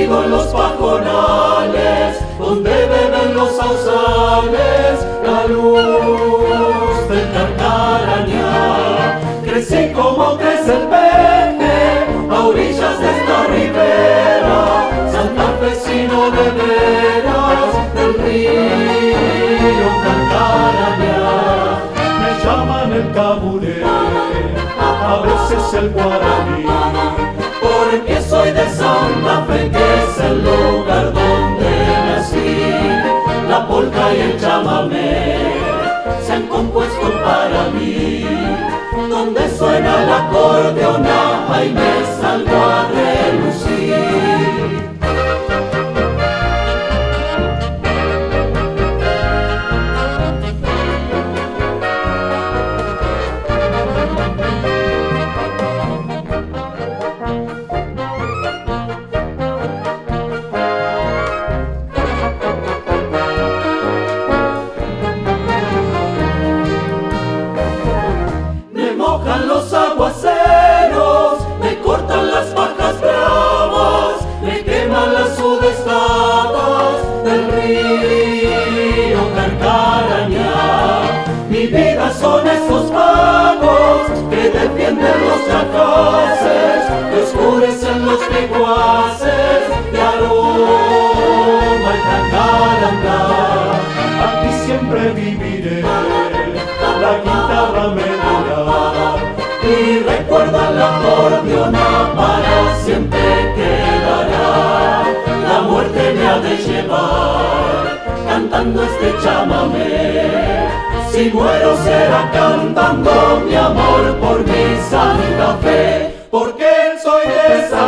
nacido en los pajonales, donde beben los sausales, la luz del carcarañá. Crecí como crece el peje, a orillas de esta ribera, santafesino de veras, del río Carcarañá. Me llaman el caburé, a veces el guaraní, donde suena la acordeona y me salgo a relucir. Mojan los aguaceros, me cortan las bajas bravas, me queman las sudestadas del río Carcarañá. Mi vida son esos vagos que defienden los chacases, que oscurecen los peguaces cantando este chamamé. Si muero será cantando mi amor por mi Santa Fe, porque soy de esa